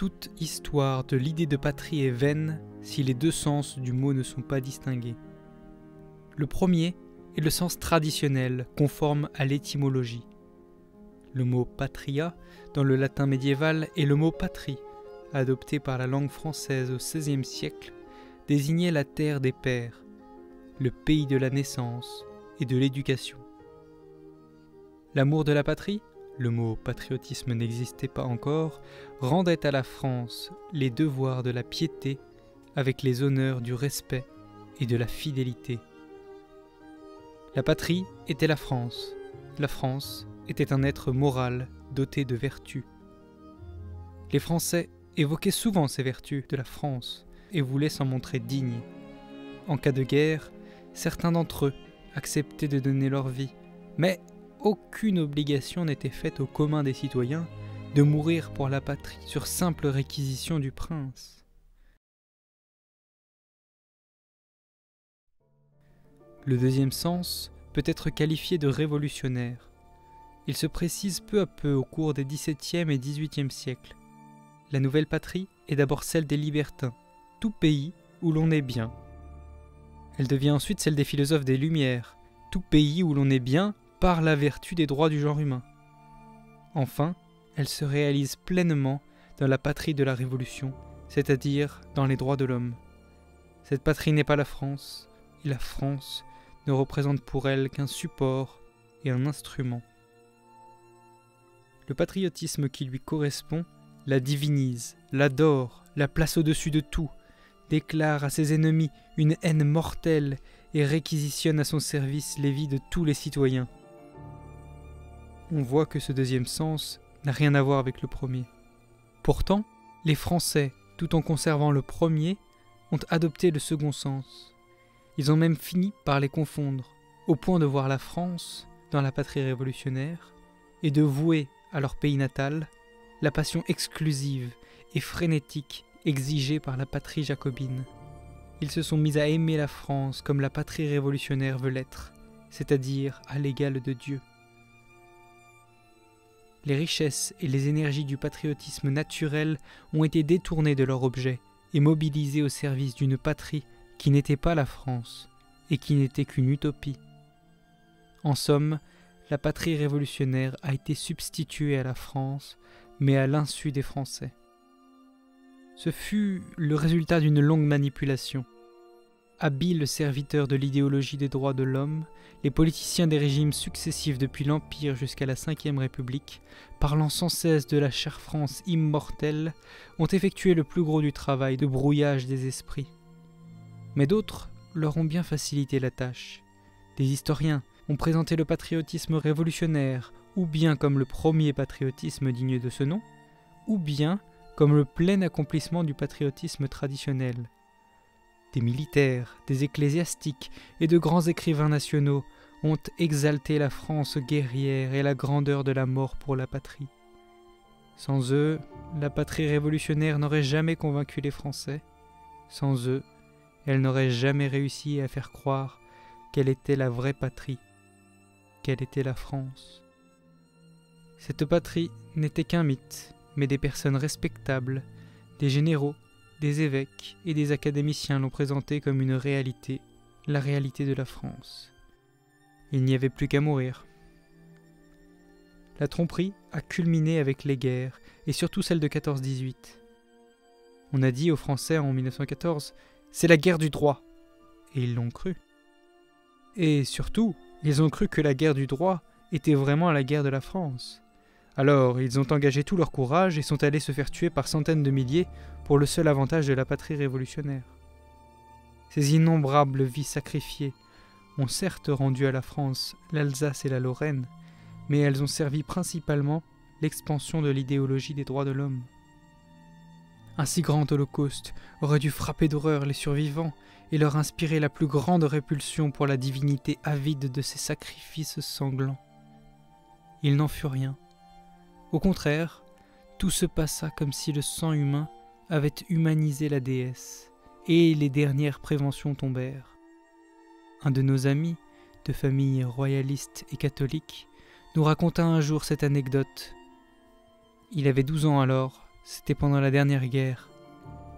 Toute histoire de l'idée de patrie est vaine si les deux sens du mot ne sont pas distingués. Le premier est le sens traditionnel, conforme à l'étymologie. Le mot patria, dans le latin médiéval, est le mot patrie, adopté par la langue française au XVIe siècle, désignait la terre des pères, le pays de la naissance et de l'éducation. L'amour de la patrie, le mot patriotisme n'existait pas encore, rendait à la France les devoirs de la piété avec les honneurs du respect et de la fidélité. La patrie était la France, la France était un être moral doté de vertus. Les Français évoquaient souvent ces vertus de la France et voulaient s'en montrer dignes. En cas de guerre, certains d'entre eux acceptaient de donner leur vie, mais aucune obligation n'était faite au commun des citoyens de mourir pour la patrie sur simple réquisition du prince. Le deuxième sens peut être qualifié de révolutionnaire. Il se précise peu à peu au cours des XVIIe et XVIIIe siècles. La nouvelle patrie est d'abord celle des libertins, tout pays où l'on est bien. Elle devient ensuite celle des philosophes des Lumières, tout pays où l'on est bien par la vertu des droits du genre humain. Enfin, elle se réalise pleinement dans la patrie de la Révolution, c'est-à-dire dans les droits de l'homme. Cette patrie n'est pas la France, et la France ne représente pour elle qu'un support et un instrument. Le patriotisme qui lui correspond la divinise, l'adore, la place au-dessus de tout, déclare à ses ennemis une haine mortelle et réquisitionne à son service les vies de tous les citoyens. On voit que ce deuxième sens n'a rien à voir avec le premier. Pourtant, les Français, tout en conservant le premier, ont adopté le second sens. Ils ont même fini par les confondre, au point de voir la France dans la patrie révolutionnaire et de vouer à leur pays natal la passion exclusive et frénétique exigée par la patrie jacobine. Ils se sont mis à aimer la France comme la patrie révolutionnaire veut l'être, c'est-à-dire à, l'égal de Dieu. Les richesses et les énergies du patriotisme naturel ont été détournées de leur objet et mobilisées au service d'une patrie qui n'était pas la France et qui n'était qu'une utopie. En somme, la patrie révolutionnaire a été substituée à la France, mais à l'insu des Français. Ce fut le résultat d'une longue manipulation. Habiles serviteurs de l'idéologie des droits de l'homme, les politiciens des régimes successifs depuis l'Empire jusqu'à la Ve République, parlant sans cesse de la chère France immortelle, ont effectué le plus gros du travail de brouillage des esprits mais d'autres leur ont bien facilité la tâche. Des historiens ont présenté le patriotisme révolutionnaire ou bien comme le premier patriotisme digne de ce nom, ou bien comme le plein accomplissement du patriotisme traditionnel. Des militaires, des ecclésiastiques et de grands écrivains nationaux ont exalté la France guerrière et la grandeur de la mort pour la patrie. Sans eux, la patrie révolutionnaire n'aurait jamais convaincu les Français. Sans eux, elle n'aurait jamais réussi à faire croire qu'elle était la vraie patrie, qu'elle était la France. Cette patrie n'était qu'un mythe, mais des personnes respectables, des généraux, des évêques et des académiciens l'ont présentée comme une réalité, la réalité de la France. Il n'y avait plus qu'à mourir. La tromperie a culminé avec les guerres, et surtout celle de 14-18. On a dit aux Français en 1914 c'est la guerre du droit. Et ils l'ont cru. Et surtout, ils ont cru que la guerre du droit était vraiment la guerre de la France. Alors, ils ont engagé tout leur courage et sont allés se faire tuer par centaines de milliers pour le seul avantage de la patrie révolutionnaire. Ces innombrables vies sacrifiées ont certes rendu à la France l'Alsace et la Lorraine, mais elles ont servi principalement l'expansion de l'idéologie des droits de l'homme. Un si grand holocauste aurait dû frapper d'horreur les survivants et leur inspirer la plus grande répulsion pour la divinité avide de ces sacrifices sanglants. Il n'en fut rien. Au contraire, tout se passa comme si le sang humain avait humanisé la déesse, et les dernières préventions tombèrent. Un de nos amis, de famille royaliste et catholique, nous raconta un jour cette anecdote. Il avait douze ans alors, c'était pendant la dernière guerre.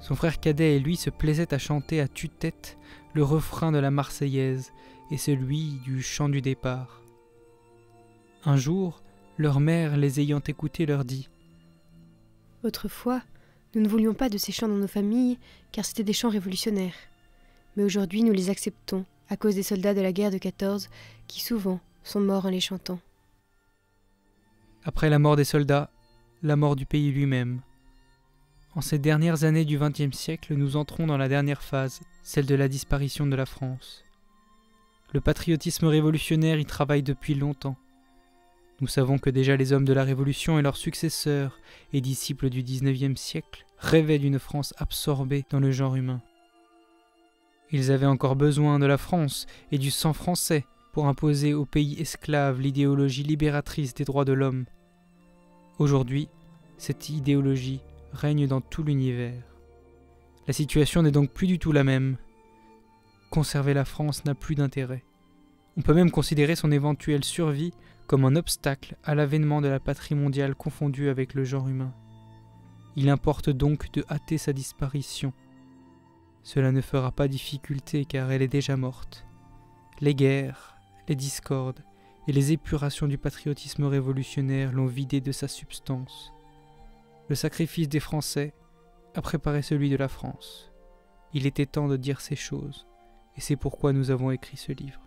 Son frère cadet et lui se plaisaient à chanter à tue-tête le refrain de la Marseillaise et celui du chant du départ. Un jour, leur mère, les ayant écoutés, leur dit Autrefois, nous ne voulions pas de ces chants dans nos familles, car c'étaient des chants révolutionnaires. Mais aujourd'hui, nous les acceptons, à cause des soldats de la guerre de 14, qui souvent sont morts en les chantant. Après la mort des soldats, la mort du pays lui-même. En ces dernières années du XXe siècle, nous entrons dans la dernière phase, celle de la disparition de la France. Le patriotisme révolutionnaire y travaille depuis longtemps. Nous savons que déjà les hommes de la Révolution et leurs successeurs et disciples du XIXe siècle rêvaient d'une France absorbée dans le genre humain. Ils avaient encore besoin de la France et du sang français pour imposer aux pays esclaves l'idéologie libératrice des droits de l'homme. Aujourd'hui, cette idéologie règne dans tout l'univers. La situation n'est donc plus du tout la même. Conserver la France n'a plus d'intérêt. On peut même considérer son éventuelle survie comme un obstacle à l'avènement de la patrie mondiale confondue avec le genre humain. Il importe donc de hâter sa disparition. Cela ne fera pas difficulté car elle est déjà morte. Les guerres, les discordes et les épurations du patriotisme révolutionnaire l'ont vidé de sa substance. Le sacrifice des Français a préparé celui de la France. Il était temps de dire ces choses, et c'est pourquoi nous avons écrit ce livre.